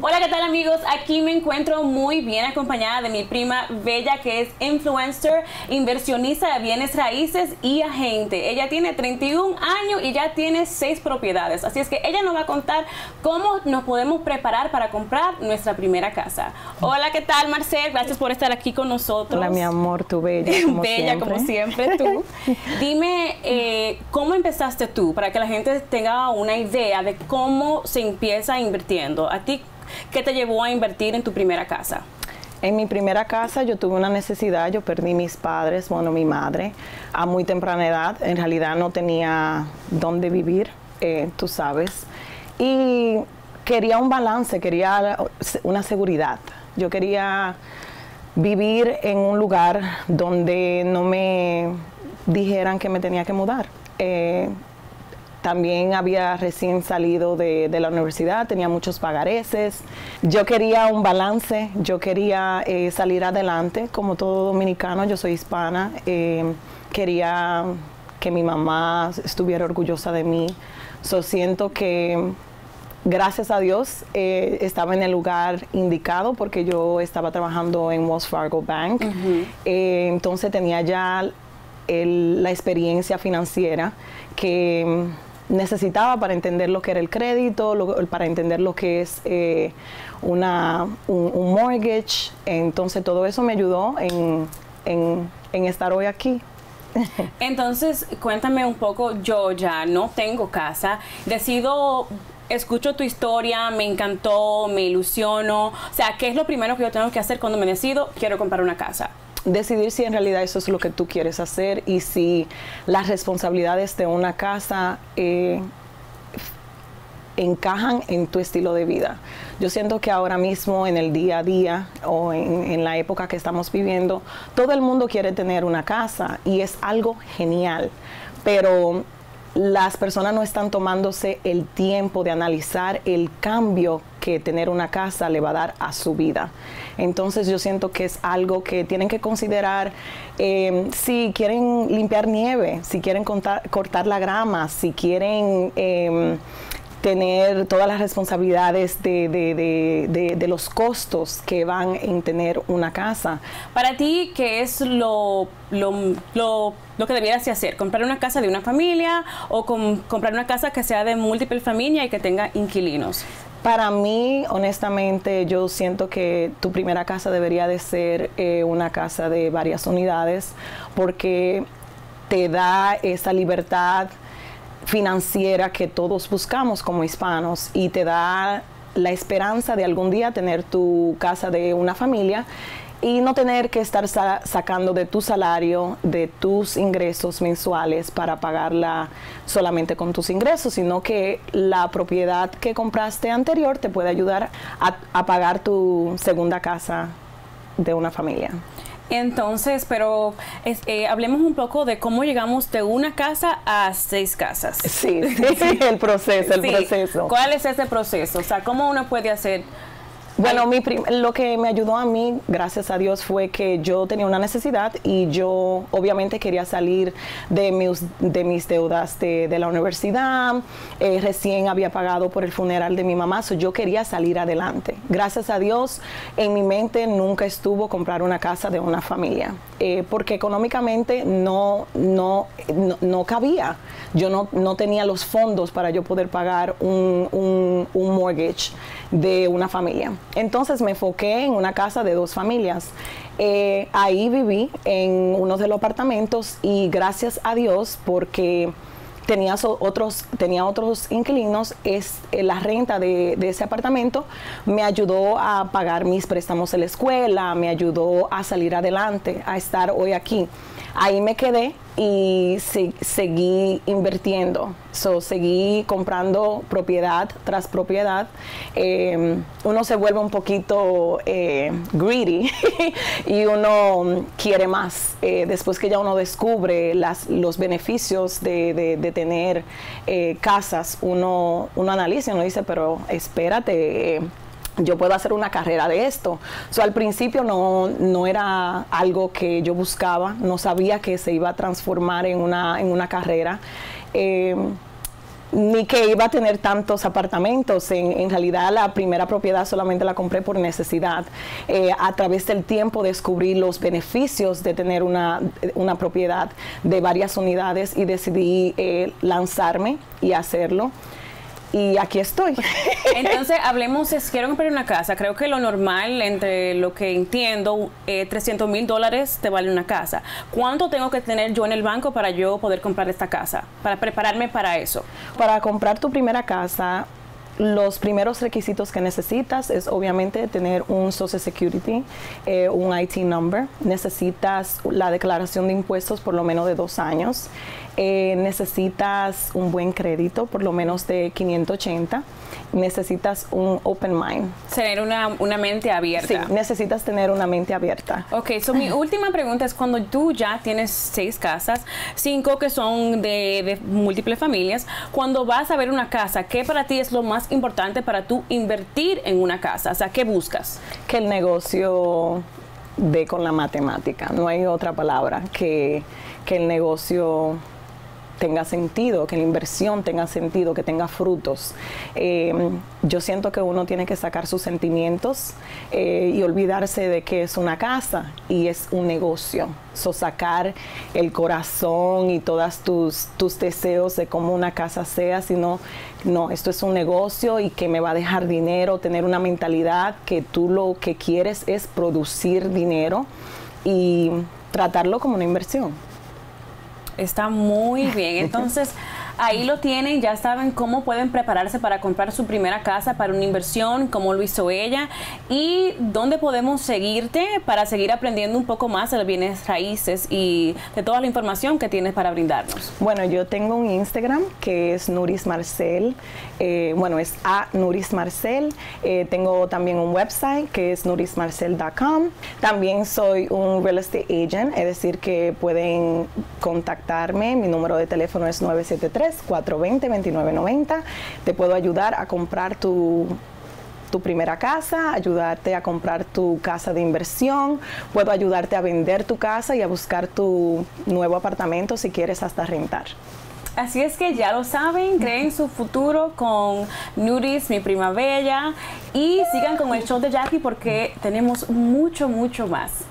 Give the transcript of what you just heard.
Hola, ¿qué tal amigos? Aquí me encuentro muy bien acompañada de mi prima Bella, que es influencer, inversionista de bienes raíces y agente. Ella tiene 31 años y ya tiene 6 propiedades. Así es que ella nos va a contar cómo nos podemos preparar para comprar nuestra primera casa. Hola, ¿qué tal Marcel? Gracias por estar aquí con nosotros. Hola, mi amor, tú bella. Como bella, siempre. como siempre, tú. Dime, eh, ¿cómo empezaste tú? Para que la gente tenga una idea de cómo se empieza invirtiendo. ¿A ti qué te llevó a invertir en tu primera casa? En mi primera casa yo tuve una necesidad, yo perdí mis padres, bueno, mi madre, a muy temprana edad. En realidad no tenía dónde vivir, eh, tú sabes. Y quería un balance, quería una seguridad. Yo quería vivir en un lugar donde no me dijeran que me tenía que mudar. Eh, también había recién salido de, de, la universidad, tenía muchos pagareces. Yo quería un balance, yo quería eh, salir adelante, como todo dominicano, yo soy hispana. Eh, quería que mi mamá estuviera orgullosa de mí. So, siento que gracias a Dios eh, estaba en el lugar indicado porque yo estaba trabajando en Wells Fargo Bank. Uh -huh. entonces tenía ya el, la experiencia financiera que necesitaba para entender lo que era el crédito, lo, para entender lo que es eh, una, un, mortgage. Entonces todo eso me ayudó en, en, en estar hoy aquí. Entonces, cuéntame un poco, yo ya no tengo casa, decido escucho tu historia, me encantó, me ilusiono. O sea, ¿qué es lo primero que yo tengo que hacer cuando me decido quiero comprar una casa? Decidir si en realidad eso es lo que tú quieres hacer y si las responsabilidades de una casa eh, encajan en tu estilo de vida. Yo siento que ahora mismo en el día a día o en, en, la época que estamos viviendo, todo el mundo quiere tener una casa y es algo genial, pero las personas no están tomándose el tiempo de analizar el cambio que tener una casa le va a dar a su vida. Entonces yo siento que es algo que tienen que considerar eh, si quieren limpiar nieve, si quieren contar, cortar la grama, si quieren... Eh, tener todas las responsabilidades de, de, de, de, los costos que van en tener una casa. Para ti, ¿qué es lo, lo, lo, lo que debieras hacer? ¿Comprar una casa de una familia o com, comprar una casa que sea de múltiple familia y que tenga inquilinos? Para mí, honestamente, yo siento que tu primera casa debería de ser eh, una casa de varias unidades porque te da esa libertad financiera que todos buscamos como hispanos y te da la esperanza de algún día tener tu casa de una familia y no tener que estar sa sacando de tu salario, de tus ingresos mensuales para pagarla solamente con tus ingresos, sino que la propiedad que compraste anterior te puede ayudar a pagar tu segunda casa de una familia. Entonces, pero es, eh, hablemos un poco de cómo llegamos de una casa a seis casas. Sí, sí el proceso, el sí. proceso. ¿Cuál es ese proceso? O sea, ¿cómo uno puede hacer? Bueno, mi lo que me ayudó a mí, gracias a Dios, fue que yo tenía una necesidad y yo obviamente quería salir de mis, de mis deudas de, la universidad. Eh, recién había pagado por el funeral de mi mamá, so yo quería salir adelante. Gracias a Dios, en mi mente nunca estuvo comprar una casa de una familia, eh, porque económicamente no, no, no, no, cabía. Yo no, no tenía los fondos para yo poder pagar un, un, un mortgage de una familia. Entonces me enfoqué en una casa de dos familias. Eh, ahí viví en uno de los apartamentos y gracias a Dios porque tenía otros, tenía otros inquilinos, es, eh, la renta de, de, ese apartamento me ayudó a pagar mis préstamos en la escuela, me ayudó a salir adelante, a estar hoy aquí. Ahí me quedé y se, seguí invirtiendo. So, seguí comprando propiedad tras propiedad. Eh, uno se vuelve un poquito eh, greedy y uno quiere más. Eh, después que ya uno descubre las, los beneficios de, de, de tener eh, casas, uno, uno analiza y uno dice, pero espérate yo puedo hacer una carrera de esto. So, al principio no, no, era algo que yo buscaba, no sabía que se iba a transformar en una, en una carrera. Eh, ni que iba a tener tantos apartamentos. En, realidad la primera propiedad solamente la compré por necesidad. Eh, a través del tiempo descubrí los beneficios de tener una, una propiedad de varias unidades y decidí eh, lanzarme y hacerlo y aquí estoy. Entonces, hablemos, es, quiero comprar una casa. Creo que lo normal, entre lo que entiendo, eh, 300 mil dólares te vale una casa. ¿Cuánto tengo que tener yo en el banco para yo poder comprar esta casa? Para prepararme para eso. Para comprar tu primera casa, los primeros requisitos que necesitas es obviamente tener un Social Security, eh, un IT number, necesitas la declaración de impuestos por lo menos de dos años, eh, necesitas un buen crédito, por lo menos de 580, necesitas un open mind. Tener una, mente abierta. Sí, necesitas tener una mente abierta. Ok, so mi última pregunta es cuando tú ya tienes seis casas, cinco que son de, de múltiples familias, cuando vas a ver una casa, ¿qué para ti es lo más importante para tú invertir en una casa? O sea, ¿qué buscas? Que el negocio dé con la matemática, no hay otra palabra, que, que el negocio tenga sentido, que la inversión tenga sentido, que tenga frutos. Eh, yo siento que uno tiene que sacar sus sentimientos eh, y olvidarse de que es una casa y es un negocio. So, sacar el corazón y todos tus, tus deseos de cómo una casa sea, sino, no, esto es un negocio y que me va a dejar dinero, tener una mentalidad que tú lo que quieres es producir dinero y tratarlo como una inversión. Está muy bien. Entonces, ahí lo tienen, ya saben cómo pueden prepararse para comprar su primera casa para una inversión, como lo hizo ella, y dónde podemos seguirte para seguir aprendiendo un poco más de los bienes raíces y de toda la información que tienes para brindarnos. Bueno, yo tengo un Instagram que es Nuris Marcel, eh, bueno, es a Nuris Marcel, eh, tengo también un website que es nurismarcel.com, también soy un real estate agent, es decir, que pueden contactar mi número de teléfono es 973-420-2990. Te puedo ayudar a comprar tu tu primera casa, ayudarte a comprar tu casa de inversión, puedo ayudarte a vender tu casa y a buscar tu nuevo apartamento si quieres hasta rentar. Así es que ya lo saben, creen su futuro con Nuris, mi prima bella, y sigan con el show de Jackie porque tenemos mucho, mucho más.